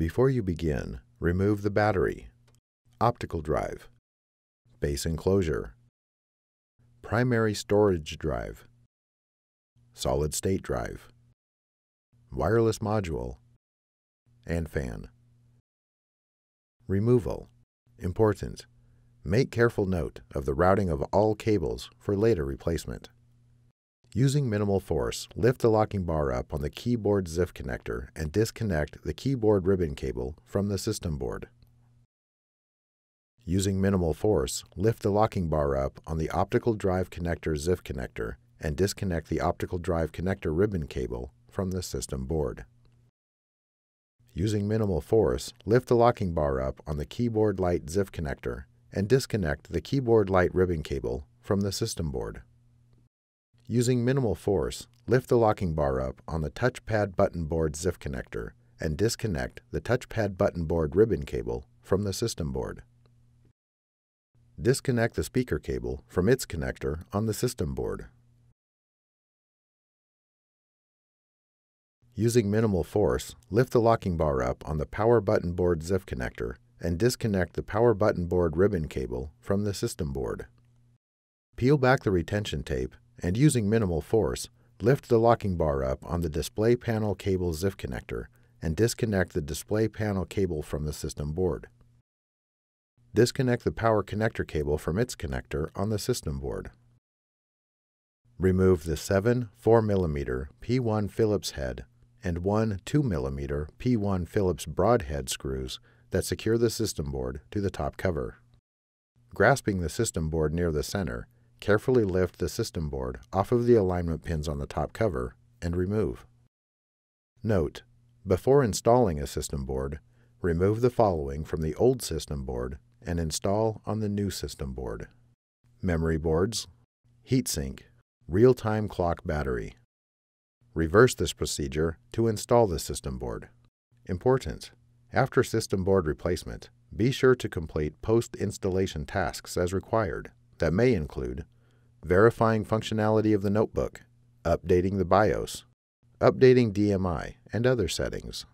Before you begin, remove the battery, optical drive, base enclosure, primary storage drive, solid state drive, wireless module, and fan. Removal. Important. Make careful note of the routing of all cables for later replacement. Using minimal force, lift the locking bar up on the keyboard ZIF connector and disconnect the keyboard ribbon cable from the system board. Using minimal force, lift the locking bar up on the optical drive connector ZIF connector and disconnect the optical drive connector ribbon cable from the system board. Using minimal force, lift the locking bar up on the keyboard light ZIF connector and disconnect the keyboard light ribbon cable from the system board. Using minimal force, lift the locking bar up on the touchpad button board ZIF connector and disconnect the touchpad button board ribbon cable from the system board. Disconnect the speaker cable from its connector on the system board. Using minimal force, lift the locking bar up on the power button board ZIF connector and disconnect the power button board ribbon cable from the system board. Peel back the retention tape and using minimal force, lift the locking bar up on the display panel cable ZIF connector and disconnect the display panel cable from the system board. Disconnect the power connector cable from its connector on the system board. Remove the 7 4mm P1 Phillips head and one 2 mm P1 Phillips broadhead screws that secure the system board to the top cover. Grasping the system board near the center, carefully lift the system board off of the alignment pins on the top cover and remove. Note, before installing a system board, remove the following from the old system board and install on the new system board. Memory boards, heatsink, real-time clock battery, Reverse this procedure to install the system board. Important. After system board replacement, be sure to complete post-installation tasks as required that may include verifying functionality of the notebook, updating the BIOS, updating DMI, and other settings.